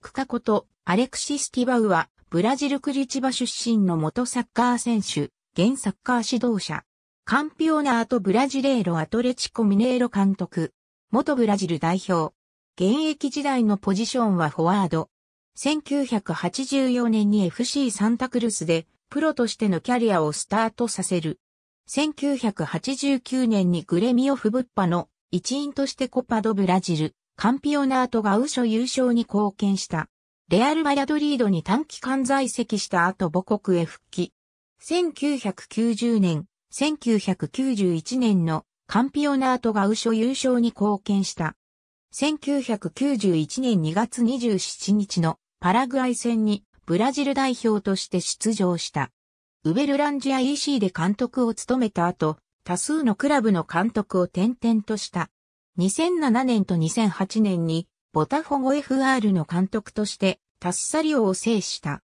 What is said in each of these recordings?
クカこと、アレクシス・ティバウは、ブラジルクリチバ出身の元サッカー選手、現サッカー指導者。カンピオナートブラジレーロアトレチコミネーロ監督。元ブラジル代表。現役時代のポジションはフォワード。1984年に FC サンタクルスでプロとしてのキャリアをスタートさせる。1989年にグレミオフブッパの一員としてコパドブラジル、カンピオナートがウショ優勝に貢献した。レアル・バヤドリードに短期間在籍した後母国へ復帰。1990年、1991年のカンピオナートがウショ優勝に貢献した。1991年2月27日のパラグアイ戦にブラジル代表として出場した。ウベルランジア EC で監督を務めた後、多数のクラブの監督を転々とした。2007年と2008年にボタフォゴ FR の監督としてタッサリオを制した。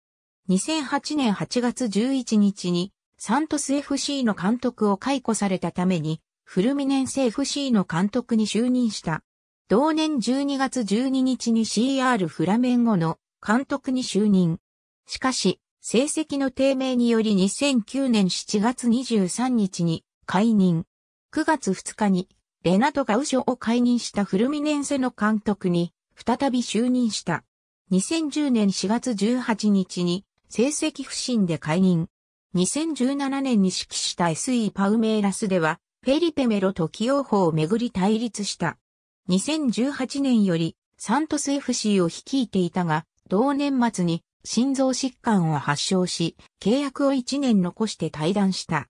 2008年8月11日にサントス FC の監督を解雇されたためにフルミネンス FC の監督に就任した。同年12月12日に CR フラメンゴの監督に就任。しかし、成績の低迷により2009年7月23日に解任。9月2日にレナトがウショを解任したフルミネンセの監督に再び就任した。2010年4月18日に成績不振で解任。2017年に指揮した SE パウメーラスでは、フェリペメロと起用法をめぐり対立した。2018年よりサントス FC を率いていたが、同年末に心臓疾患を発症し、契約を1年残して退団した。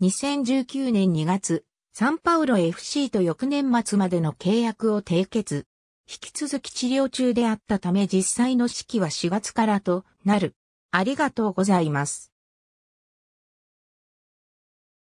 2019年2月、サンパウロ FC と翌年末までの契約を締結。引き続き治療中であったため実際の式は4月からとなる。ありがとうございます。